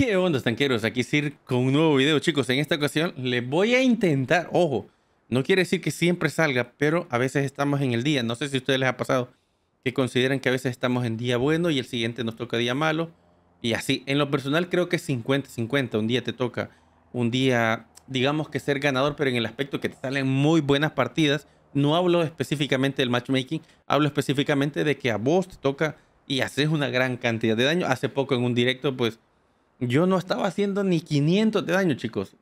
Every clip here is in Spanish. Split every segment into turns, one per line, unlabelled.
¿Qué onda, tanqueros? Aquí Sir con un nuevo video, chicos. En esta ocasión les voy a intentar, ojo, no quiere decir que siempre salga, pero a veces estamos en el día. No sé si a ustedes les ha pasado que consideran que a veces estamos en día bueno y el siguiente nos toca día malo. Y así, en lo personal creo que es 50-50. Un día te toca, un día, digamos que ser ganador, pero en el aspecto que te salen muy buenas partidas. No hablo específicamente del matchmaking, hablo específicamente de que a vos te toca y haces una gran cantidad de daño. Hace poco en un directo, pues yo no estaba haciendo ni 500 de daño, chicos.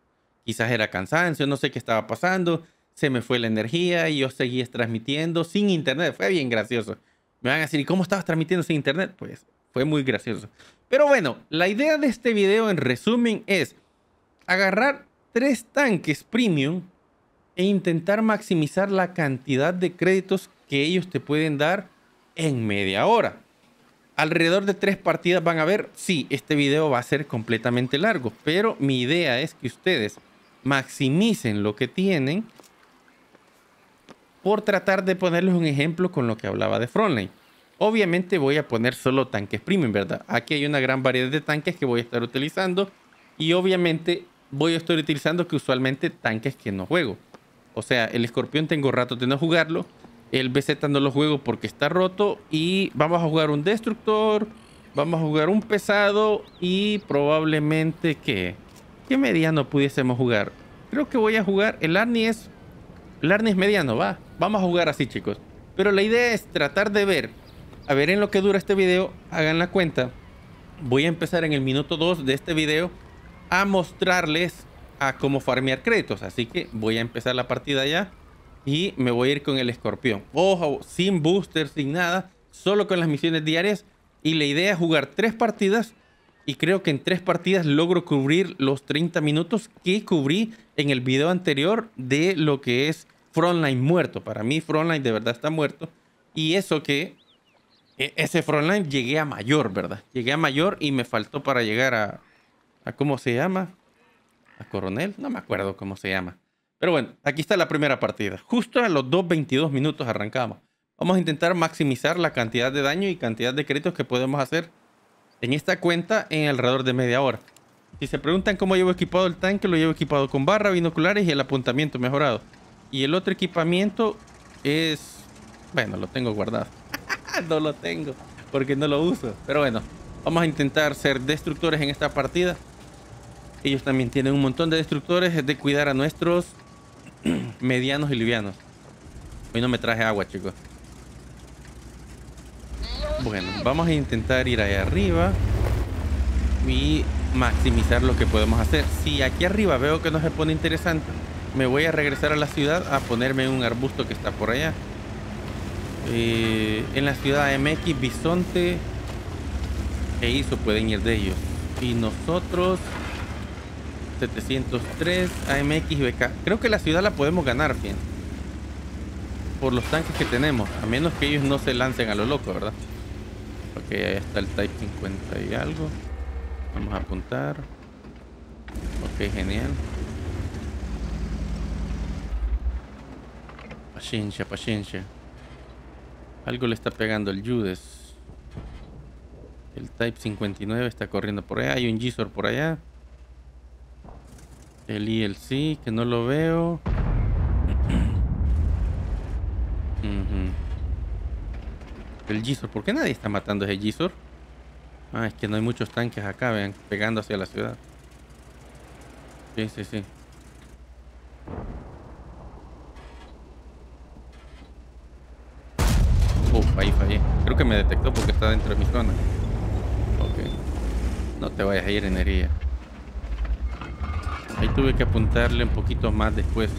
Quizás era cansancio, no sé qué estaba pasando. Se me fue la energía y yo seguía transmitiendo sin internet. Fue bien gracioso. Me van a decir, ¿y cómo estabas transmitiendo sin internet? Pues fue muy gracioso. Pero bueno, la idea de este video en resumen es agarrar tres tanques premium e intentar maximizar la cantidad de créditos que ellos te pueden dar en media hora alrededor de tres partidas van a ver, sí, este video va a ser completamente largo, pero mi idea es que ustedes maximicen lo que tienen por tratar de ponerles un ejemplo con lo que hablaba de Frontline. Obviamente voy a poner solo tanques premium, ¿verdad? Aquí hay una gran variedad de tanques que voy a estar utilizando y obviamente voy a estar utilizando que usualmente tanques que no juego. O sea, el escorpión tengo rato de no jugarlo, el BZ no lo juego porque está roto. Y vamos a jugar un destructor. Vamos a jugar un pesado. Y probablemente que... ¿Qué mediano pudiésemos jugar? Creo que voy a jugar... El Arnie es... El Arnie es mediano, va. Vamos a jugar así, chicos. Pero la idea es tratar de ver... A ver en lo que dura este video. Hagan la cuenta. Voy a empezar en el minuto 2 de este video. A mostrarles a cómo farmear créditos. Así que voy a empezar la partida ya. Y me voy a ir con el escorpión. Ojo, sin booster, sin nada. Solo con las misiones diarias. Y la idea es jugar tres partidas. Y creo que en tres partidas logro cubrir los 30 minutos que cubrí en el video anterior de lo que es Frontline muerto. Para mí Frontline de verdad está muerto. Y eso que e, ese Frontline llegué a mayor, ¿verdad? Llegué a mayor y me faltó para llegar a, a ¿cómo se llama? A Coronel. No me acuerdo cómo se llama. Pero bueno, aquí está la primera partida. Justo a los 2.22 minutos arrancamos. Vamos a intentar maximizar la cantidad de daño y cantidad de créditos que podemos hacer en esta cuenta en alrededor de media hora. Si se preguntan cómo llevo equipado el tanque, lo llevo equipado con barra, binoculares y el apuntamiento mejorado. Y el otro equipamiento es... Bueno, lo tengo guardado. no lo tengo porque no lo uso. Pero bueno, vamos a intentar ser destructores en esta partida. Ellos también tienen un montón de destructores. Es de cuidar a nuestros medianos y livianos. Hoy no me traje agua, chicos. Bueno, vamos a intentar ir allá arriba y maximizar lo que podemos hacer. Si aquí arriba veo que no se pone interesante, me voy a regresar a la ciudad a ponerme un arbusto que está por allá. Eh, en la ciudad MX, Bisonte e Iso pueden ir de ellos. Y nosotros 703 AMX BK. Creo que la ciudad la podemos ganar, bien. Por los tanques que tenemos. A menos que ellos no se lancen a lo loco, ¿verdad? Ok, ahí está el Type 50 y algo. Vamos a apuntar. Ok, genial. Paciencia, paciencia. Algo le está pegando el Judas. El Type 59 está corriendo por allá. Hay un Gisor por allá. El ILC, que no lo veo. El Gisor, ¿por qué nadie está matando ese Gisor? Ah, es que no hay muchos tanques acá, vean, pegando hacia la ciudad. Sí, sí, sí. Uf, ahí fallé. Creo que me detectó porque está dentro de mi zona. Ok. No te vayas a ir, energía. Ahí tuve que apuntarle un poquito más después.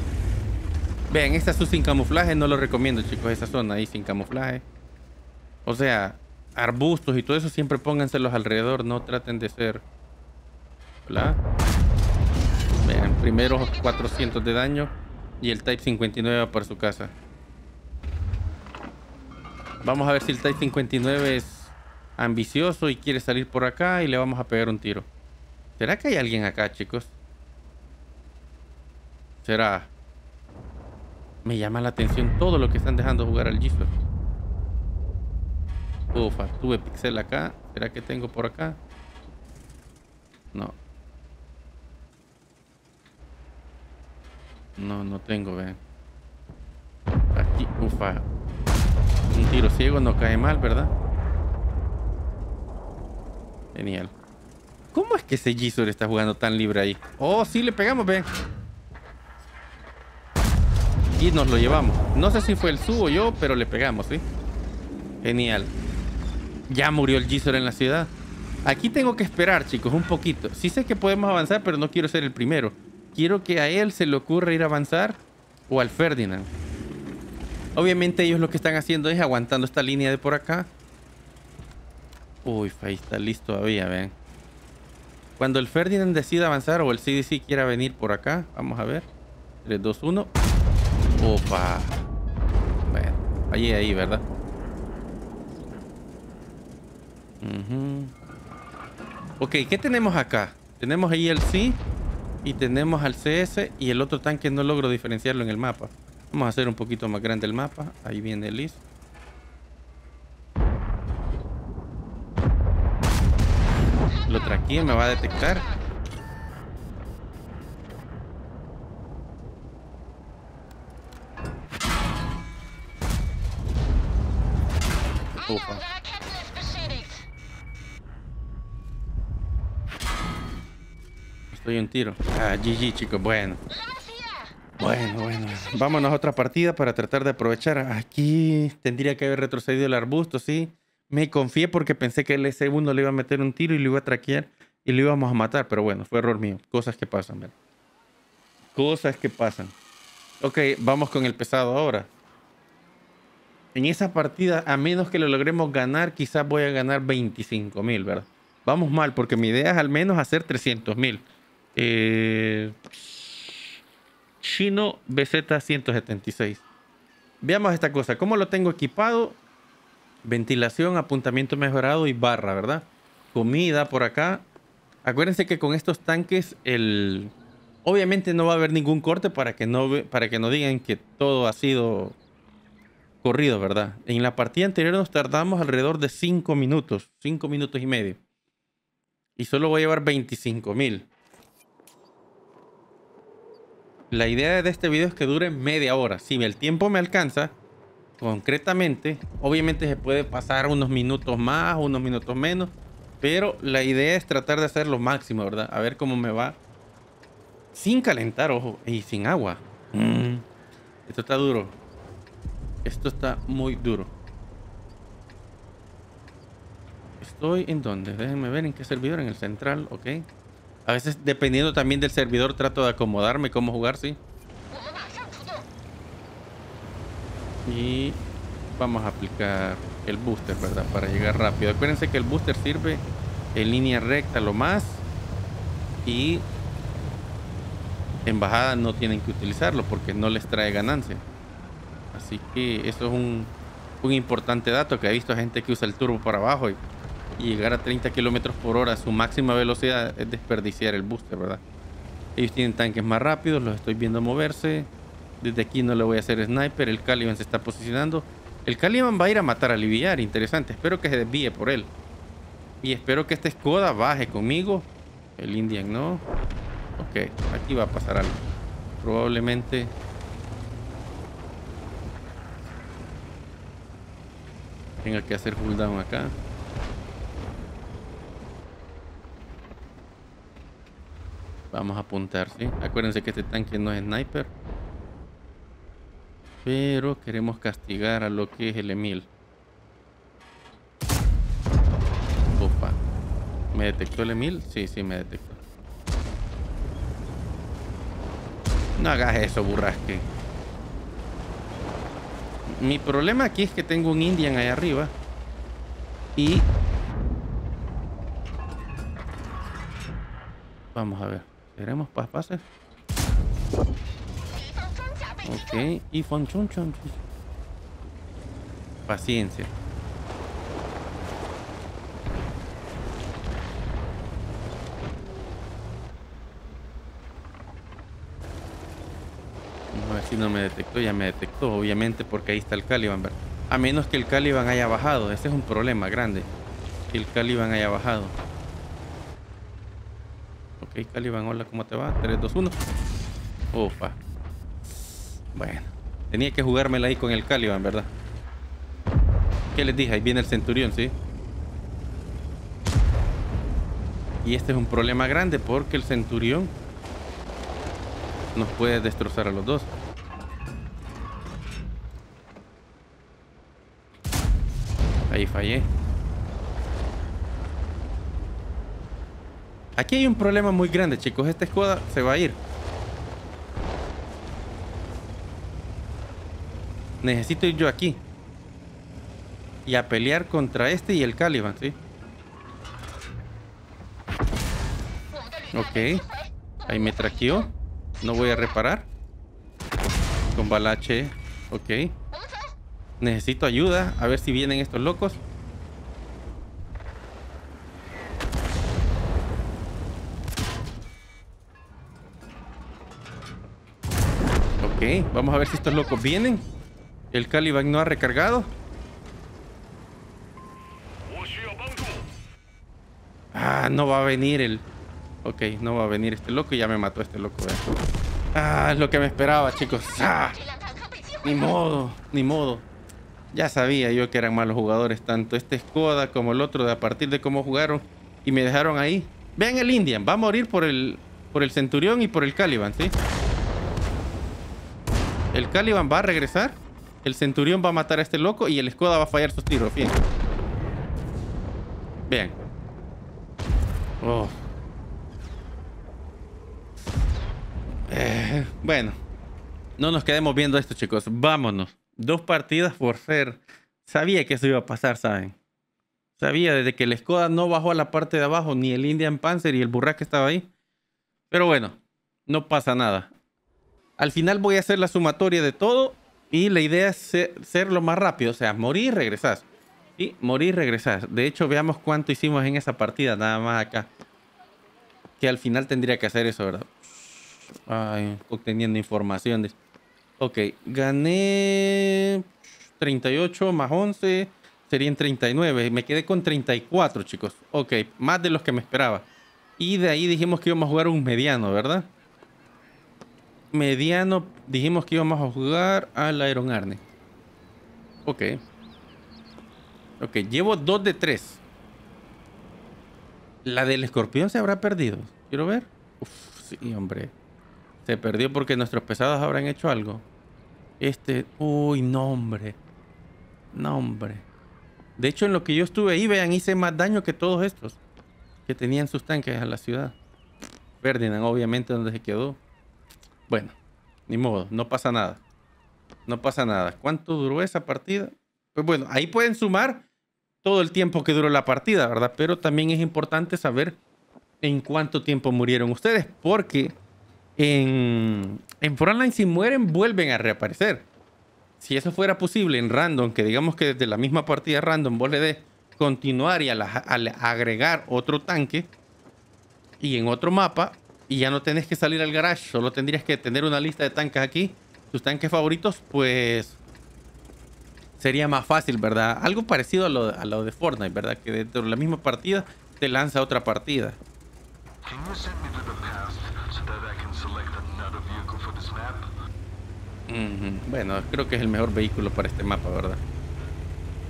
Vean, esta su sin camuflaje no lo recomiendo, chicos. Esa zona ahí sin camuflaje. O sea, arbustos y todo eso siempre pónganselos alrededor. No traten de ser... ¿Hola? Vean, primero 400 de daño. Y el Type 59 va por su casa. Vamos a ver si el Type 59 es ambicioso y quiere salir por acá y le vamos a pegar un tiro. ¿Será que hay alguien acá, chicos? Será. Me llama la atención todo lo que están dejando jugar al Gisor. Ufa, tuve pixel acá. ¿Será que tengo por acá? No. No, no tengo, vean. Aquí, ufa. Un tiro ciego no cae mal, ¿verdad? Genial. ¿Cómo es que ese Gisor está jugando tan libre ahí? Oh, sí, le pegamos, ven. Y nos lo llevamos. No sé si fue el Su o yo, pero le pegamos, ¿sí? Genial. Ya murió el Gisor en la ciudad. Aquí tengo que esperar, chicos, un poquito. Sí sé que podemos avanzar, pero no quiero ser el primero. Quiero que a él se le ocurra ir a avanzar o al Ferdinand. Obviamente ellos lo que están haciendo es aguantando esta línea de por acá. Uy, ahí está listo todavía, ven. Cuando el Ferdinand decida avanzar o el CDC quiera venir por acá, vamos a ver. 3, 2, 1. Opa. Bueno, ahí, ahí, ¿verdad? Ok, ¿qué tenemos acá? Tenemos ahí el C y tenemos al CS y el otro tanque no logro diferenciarlo en el mapa. Vamos a hacer un poquito más grande el mapa. Ahí viene el IS. Lo traqué, me va a detectar. Estoy un tiro. Ah, GG, chicos. Bueno. Bueno, bueno. Vámonos a otra partida para tratar de aprovechar. Aquí tendría que haber retrocedido el arbusto, sí. Me confié porque pensé que el segundo le iba a meter un tiro y lo iba a traquear y lo íbamos a matar. Pero bueno, fue error mío. Cosas que pasan, ¿verdad? Cosas que pasan. Ok, vamos con el pesado ahora. En esa partida, a menos que lo logremos ganar, quizás voy a ganar 25 mil, ¿verdad? Vamos mal, porque mi idea es al menos hacer 300 mil. Eh, Chino BZ176. Veamos esta cosa. ¿Cómo lo tengo equipado? Ventilación, apuntamiento mejorado y barra, ¿verdad? Comida por acá. Acuérdense que con estos tanques el... Obviamente no va a haber ningún corte para que no, para que no digan que todo ha sido corrido, ¿verdad? En la partida anterior nos tardamos alrededor de 5 minutos, 5 minutos y medio. Y solo voy a llevar 25 mil. La idea de este video es que dure media hora. Si el tiempo me alcanza, concretamente, obviamente se puede pasar unos minutos más, unos minutos menos, pero la idea es tratar de hacer lo máximo, ¿verdad? A ver cómo me va. Sin calentar, ojo, y sin agua. Mm. Esto está duro. Esto está muy duro. Estoy en dónde? Déjenme ver en qué servidor, en el central, ok. A veces, dependiendo también del servidor, trato de acomodarme cómo jugar, sí. Y vamos a aplicar el booster, ¿verdad? Para llegar rápido. Acuérdense que el booster sirve en línea recta lo más. Y en bajada no tienen que utilizarlo porque no les trae ganancia. Así que eso es un, un importante dato que he visto gente que usa el turbo para abajo y llegar a 30 kilómetros por hora, su máxima velocidad es desperdiciar el booster, ¿verdad? Ellos tienen tanques más rápidos, los estoy viendo moverse. Desde aquí no le voy a hacer sniper, el Caliban se está posicionando. El Caliban va a ir a matar a Liviar, interesante. Espero que se desvíe por él. Y espero que este Skoda baje conmigo. El Indian no. Ok, aquí va a pasar algo. Probablemente... Tenga que hacer cooldown acá. Vamos a apuntar, ¿sí? Acuérdense que este tanque no es sniper. Pero queremos castigar a lo que es el Emil. Opa. ¿Me detectó el Emil? Sí, sí me detectó. No hagas eso, burrasque. Mi problema aquí es que tengo un Indian ahí arriba. Y... Vamos a ver. Queremos pases. Ok, y. Paciencia. Si no me detectó. Ya me detectó, obviamente, porque ahí está el Caliban. A menos que el Caliban haya bajado. Ese es un problema grande. Que el Caliban haya bajado. Ok, Caliban, hola, ¿cómo te va? 3, 2, 1. Ufa. Bueno, tenía que jugármela ahí con el Caliban, ¿verdad? ¿Qué les dije? Ahí viene el Centurión, ¿sí? Y este es un problema grande porque el Centurión nos puede destrozar a los dos. Ahí fallé. Aquí hay un problema muy grande, chicos. Esta escuadra se va a ir. Necesito ir yo aquí. Y a pelear contra este y el Caliban, ¿sí? Ok. Ahí me traqueó. No voy a reparar. Con balache. Ok. Necesito ayuda. A ver si vienen estos locos. Ok, vamos a ver si estos locos vienen. El Caliban no ha recargado. Ah, no va a venir el... Ok, no va a venir este loco y ya me mató este loco. Ah, es lo que me esperaba, chicos. Ah, ni modo, ni modo. Ya sabía yo que eran malos jugadores, tanto este Skoda como el otro, de a partir de cómo jugaron y me dejaron ahí. Vean el Indian, va a morir por el, por el Centurión y por el Caliban, ¿sí? El Caliban va a regresar, el Centurión va a matar a este loco y el Skoda va a fallar sus tiros, bien. Vean. Oh. Eh, bueno, no nos quedemos viendo esto, chicos. Vámonos. Dos partidas por ser. Sabía que eso iba a pasar, ¿saben? Sabía desde que el Skoda no bajó a la parte de abajo, ni el Indian Panzer y el Burrak estaba ahí. Pero bueno, no pasa nada. Al final voy a hacer la sumatoria de todo y la idea es ser, lo más rápido, o sea, morir y regresar. Y morir y regresar. De hecho, veamos cuánto hicimos en esa partida, nada más acá. Que al final tendría que hacer eso, ¿verdad? Ay, obteniendo información. Ok, gané 38 más 11, serían 39. Me quedé con 34, chicos. Ok, más de los que me esperaba. Y de ahí dijimos que íbamos a jugar un mediano, ¿verdad? Mediano, dijimos que íbamos a jugar al Iron Arne. Ok. Ok, llevo 2 de 3. La del escorpión se habrá perdido. Quiero ver. Uf, sí, hombre. Se perdió porque nuestros pesados habrán hecho algo. Este... Uy, no, hombre. No, hombre. De hecho, en lo que yo estuve ahí, vean, hice más daño que todos estos. Que tenían sus tanques a la ciudad. Ferdinand, obviamente, donde se quedó. Bueno, ni modo, no pasa nada. No pasa nada. ¿Cuánto duró esa partida? Pues bueno, ahí pueden sumar todo el tiempo que duró la partida, ¿verdad? Pero también es importante saber en cuánto tiempo murieron ustedes, porque en, en Frontline si mueren vuelven a reaparecer. Si eso fuera posible en random, que digamos que desde la misma partida random vos le des continuar y al, agregar otro tanque y en otro mapa y ya no tenés que salir al garage, solo tendrías que tener una lista de tanques aquí, tus tanques favoritos, pues sería más fácil, ¿verdad? Algo parecido a lo, a lo de Fortnite, ¿verdad? Que dentro de la misma partida te lanza otra partida. Bueno, creo que es el mejor vehículo para este mapa, ¿verdad?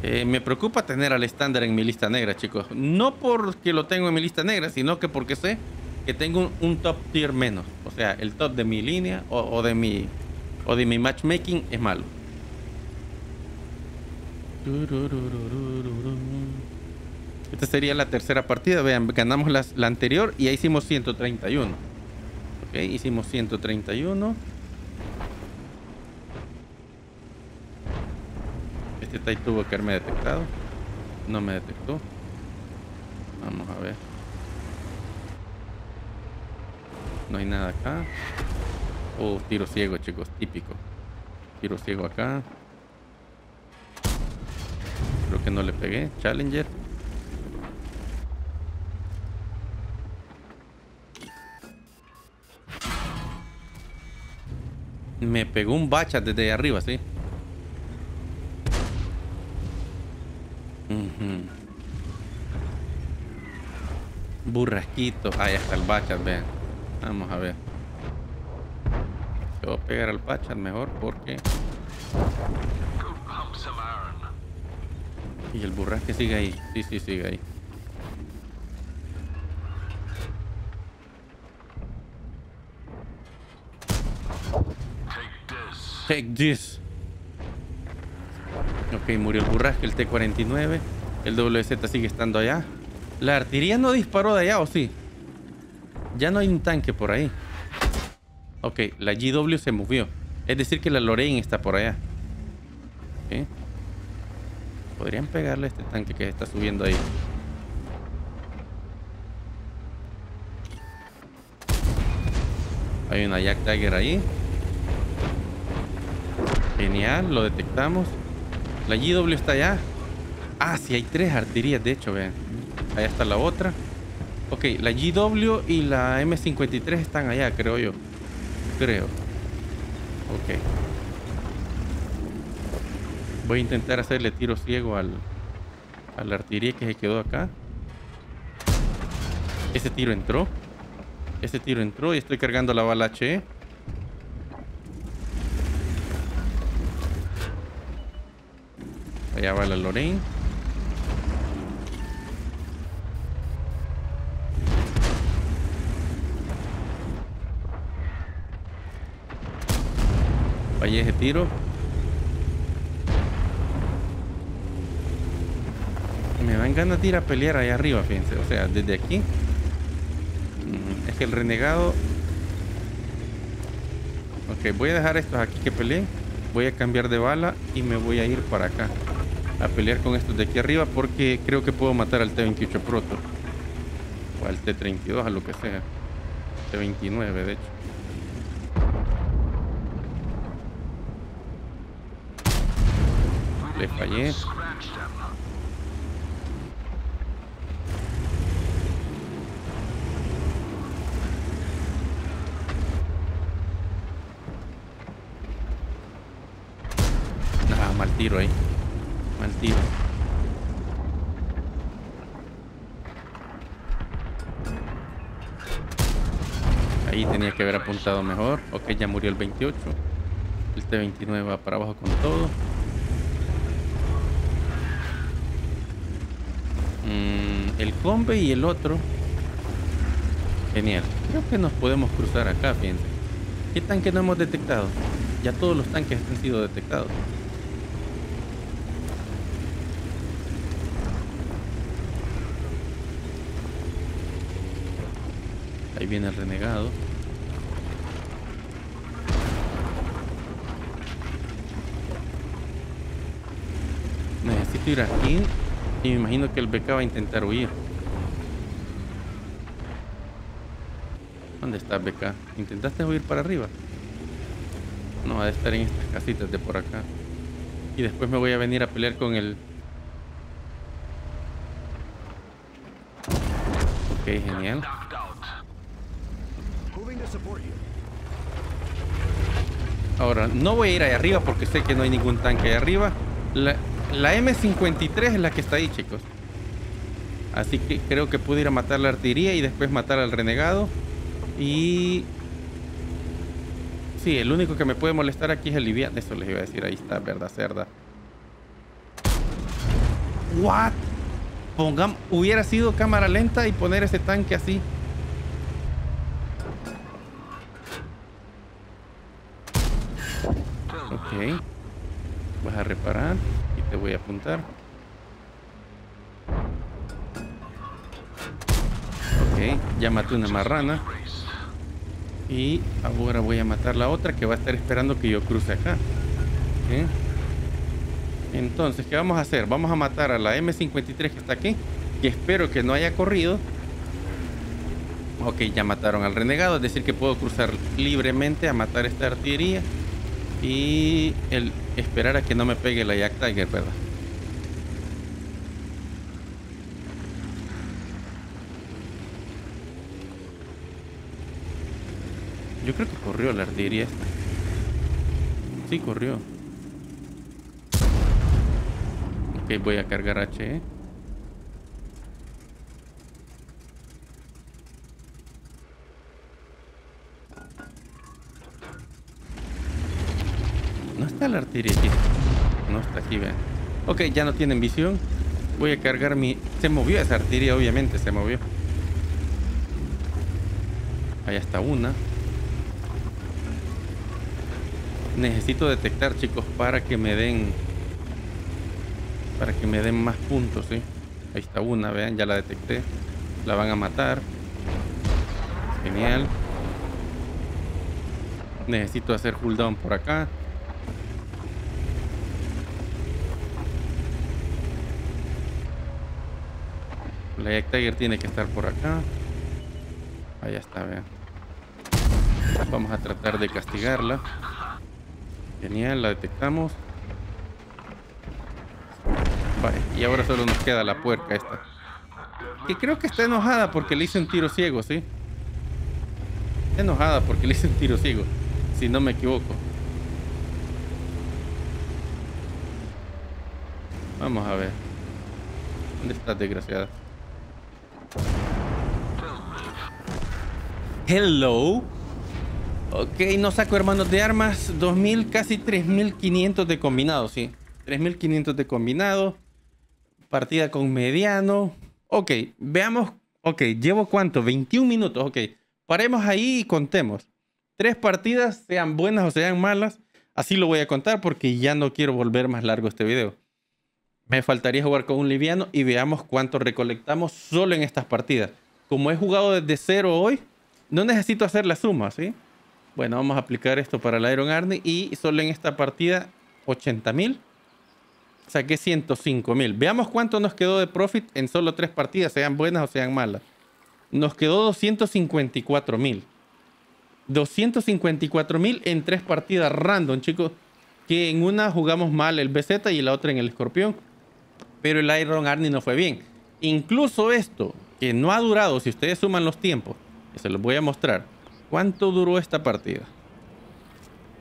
Eh, me preocupa tener al estándar en mi lista negra, chicos. No porque lo tengo en mi lista negra, sino que porque sé que tengo un, top tier menos. O sea, el top de mi línea o, de mi o de mi matchmaking es malo. Esta sería la tercera partida. Vean, ganamos la, la anterior y ahí hicimos 131. Ok, hicimos 131. Este Tai tuvo que haberme detectado. No me detectó. Vamos a ver. No hay nada acá. Oh, tiro ciego, chicos. Típico. Tiro ciego acá. Creo que no le pegué. Challenger. Me pegó un bacha desde arriba, sí. Burrasquito. Ahí está el bachat, vean. Vamos a ver. Te voy a pegar al bachat mejor porque... Y el burrasque sigue ahí. Sí, sí, sigue ahí. Take this. Ok, murió el burrasque, el T-49. El WZ sigue estando allá. La artillería no disparó de allá, ¿o sí? Ya no hay un tanque por ahí. Ok, la GW se movió. Es decir que la Lorraine está por allá. Podrían pegarle a este tanque que está subiendo ahí. Hay una Jack Tiger ahí. Genial, lo detectamos. La GW está allá. Ah, sí, hay tres artillerías, de hecho, vean. Allá está la otra. Ok, la GW y la M53 están allá, creo yo. Creo. Ok. Voy a intentar hacerle tiro ciego al, a la artillería que se quedó acá. Ese tiro entró. Ese tiro entró y estoy cargando la bala HE. Allá va la Lorraine. Fallé ese tiro. Me dan ganas de ir a pelear allá arriba, fíjense. O sea, desde aquí. Mm, es que el renegado... Ok, voy a dejar estos aquí que peleen. Voy a cambiar de bala y me voy a ir para acá. A pelear con estos de aquí arriba porque creo que puedo matar al T-28 Proto. O al T-32, a lo que sea. T-29, de hecho. Le fallé. Ah, mal tiro ahí. Mal tiro. Ahí tenía que haber apuntado mejor. Ok, ya murió el 28. El T-29 va para abajo con todo. Mm, el combe y el otro. Genial. Creo que nos podemos cruzar acá, fíjense. ¿Qué tanque no hemos detectado? Ya todos los tanques han sido detectados. Ahí viene el renegado. Necesito ir aquí y me imagino que el BK va a intentar huir. ¿Dónde está BK? ¿Intentaste huir para arriba? No, ha de estar en estas casitas de por acá. Y después me voy a venir a pelear con el... Ok, genial. Ahora, no voy a ir ahí arriba porque sé que no hay ningún tanque ahí arriba. La, la M53 es la que está ahí, chicos. Así que creo que pude ir a matar la artillería y después matar al renegado. Y... Sí, el único que me puede molestar aquí es el liviano. Eso les iba a decir. Ahí está, verdad, cerda. What? Pongamos... Hubiera sido cámara lenta y poner ese tanque así. Ok. Vas a reparar te voy a apuntar. Ok, ya maté una marrana. Y ahora voy a matar la otra que va a estar esperando que yo cruce acá. Entonces, ¿qué vamos a hacer? Vamos a matar a la M53 que está aquí. Que espero que no haya corrido. Ok, ya mataron al renegado. Es decir, que puedo cruzar libremente a matar esta artillería. Y el esperar a que no me pegue la Jack Tiger, ¿verdad? Yo creo que corrió la artillería esta. Sí, corrió. Ok, voy a cargar H. está la artillería aquí? No está aquí, vean. Ok, ya no tienen visión. Voy a cargar mi... Se movió esa artillería, obviamente, se movió. Ahí está una. Necesito detectar, chicos, para que me den... Para que me den más puntos, ¿sí? Ahí está una, vean, ya la detecté. La van a matar. Genial. Necesito hacer cooldown por acá. La Tiger tiene que estar por acá. Ahí está, vean. Vamos a tratar de castigarla. Genial, la detectamos. Vale, y ahora solo nos queda la puerca esta. Que creo que está enojada porque le hice un tiro ciego, ¿sí? Está enojada porque le hice un tiro ciego. Si no me equivoco. Vamos a ver. ¿Dónde estás, desgraciada? Hello. Ok, no saco hermanos de armas. 2000, casi 3500 de combinado, sí. 3500 de combinado. Partida con mediano. Ok, veamos. Ok, llevo cuánto? 21 minutos. Ok, paremos ahí y contemos. Tres partidas, sean buenas o sean malas. Así lo voy a contar porque ya no quiero volver más largo este video. Me faltaría jugar con un liviano y veamos cuánto recolectamos solo en estas partidas. Como he jugado desde cero hoy, no necesito hacer la suma, ¿sí? Bueno, vamos a aplicar esto para el Iron Army y solo en esta partida 80 mil saqué 105 mil. Veamos cuánto nos quedó de profit en solo tres partidas, sean buenas o sean malas. Nos quedó 254 mil. 254 mil en tres partidas random, chicos. Que en una jugamos mal el BZ y en la otra en el escorpión. Pero el Iron Army no fue bien. Incluso esto, que no ha durado, si ustedes suman los tiempos, se los voy a mostrar. ¿Cuánto duró esta partida?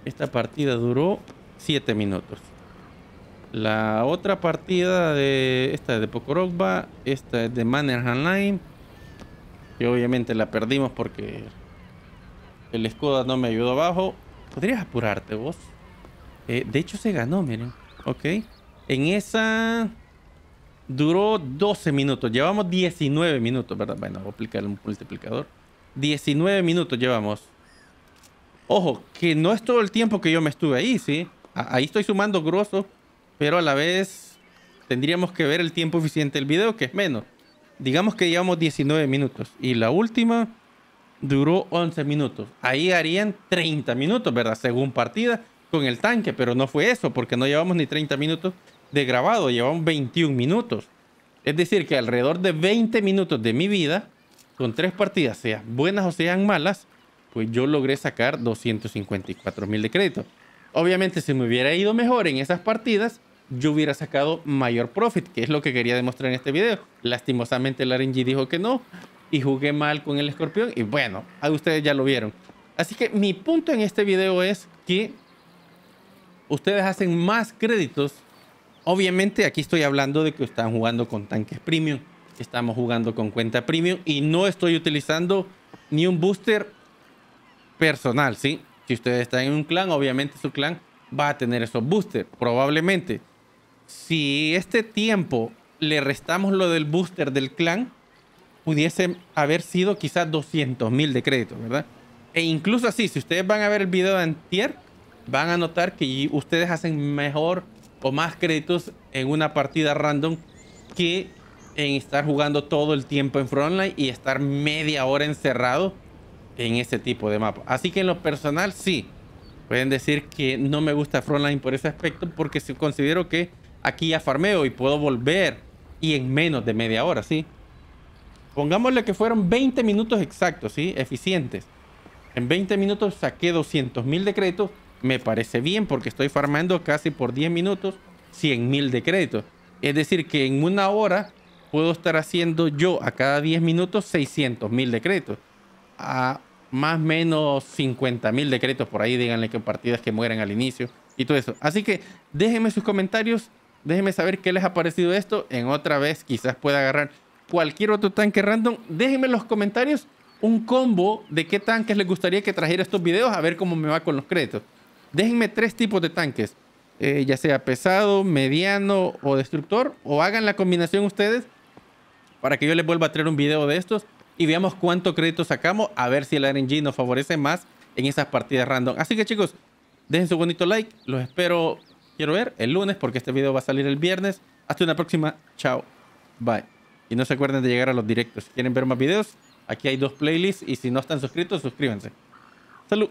Esta partida duró 7 minutos. La otra partida de esta es de Pokorokba, esta es de Mannerheim Line, que obviamente la perdimos porque el escudo no me ayudó abajo. ¿Podrías apurarte vos? Eh, de hecho se ganó, miren. Ok. En esa duró 12 minutos. Llevamos 19 minutos, ¿verdad? Bueno, voy a aplicar un multiplicador. 19 minutos llevamos. Ojo, que no es todo el tiempo que yo me estuve ahí, ¿sí? Ahí estoy sumando grosso pero a la vez tendríamos que ver el tiempo eficiente del video, que es menos. Digamos que llevamos 19 minutos y la última duró 11 minutos. Ahí harían 30 minutos, ¿verdad? Según partida con el tanque, pero no fue eso, porque no llevamos ni 30 minutos de grabado, llevamos 21 minutos. Es decir, que alrededor de 20 minutos de mi vida, con tres partidas, sean buenas o sean malas, pues yo logré sacar 254 mil de crédito. Obviamente, si me hubiera ido mejor en esas partidas, yo hubiera sacado mayor profit, que es lo que quería demostrar en este video. Lastimosamente el RNG dijo que no y jugué mal con el escorpión y bueno, a ustedes ya lo vieron. Así que mi punto en este video es que ustedes hacen más créditos. Obviamente aquí estoy hablando de que están jugando con tanques premium, estamos jugando con cuenta premium y no estoy utilizando ni un booster personal, ¿sí? Si ustedes están en un clan, obviamente su clan va a tener esos boosters, probablemente si este tiempo le restamos lo del booster del clan, pudiese haber sido quizás 200 mil de crédito, ¿verdad? E incluso así, si ustedes van a ver el video de Antier, van a notar que ustedes hacen mejor o más créditos en una partida random que en estar jugando todo el tiempo en Frontline y estar media hora encerrado en ese tipo de mapa. Así que en lo personal, sí. Pueden decir que no me gusta Frontline por ese aspecto porque considero que aquí ya farmeo y puedo volver y en menos de media hora, ¿sí? Pongámosle que fueron 20 minutos exactos, ¿sí? Eficientes. En 20 minutos saqué 200 mil de. Me parece bien porque estoy farmando casi por 10 minutos 100 mil de. Es decir, que en una hora puedo estar haciendo yo a cada 10 minutos 600 mil de créditos. A más o menos 50 mil de créditos por ahí. Díganle que partidas que mueren al inicio y todo eso. Así que déjenme sus comentarios Déjenme saber qué les ha parecido esto. En otra vez quizás pueda agarrar cualquier otro tanque random. Déjenme en los comentarios un combo de qué tanques les gustaría que trajera estos videos. A ver cómo me va con los créditos. déjenme tres tipos de tanques, eh, ya sea pesado, mediano o destructor, o hagan la combinación ustedes para que yo les vuelva a traer un video de estos y veamos cuánto crédito sacamos, a ver si el RNG nos favorece más en esas partidas random. Así que chicos, dejen su bonito like, los espero, quiero ver, el lunes, porque este video va a salir el viernes. Hasta una próxima, chao, bye. Y no se acuerden de llegar a los directos. Si quieren ver más videos, aquí hay dos playlists y si no están suscritos, suscríbanse. Salud.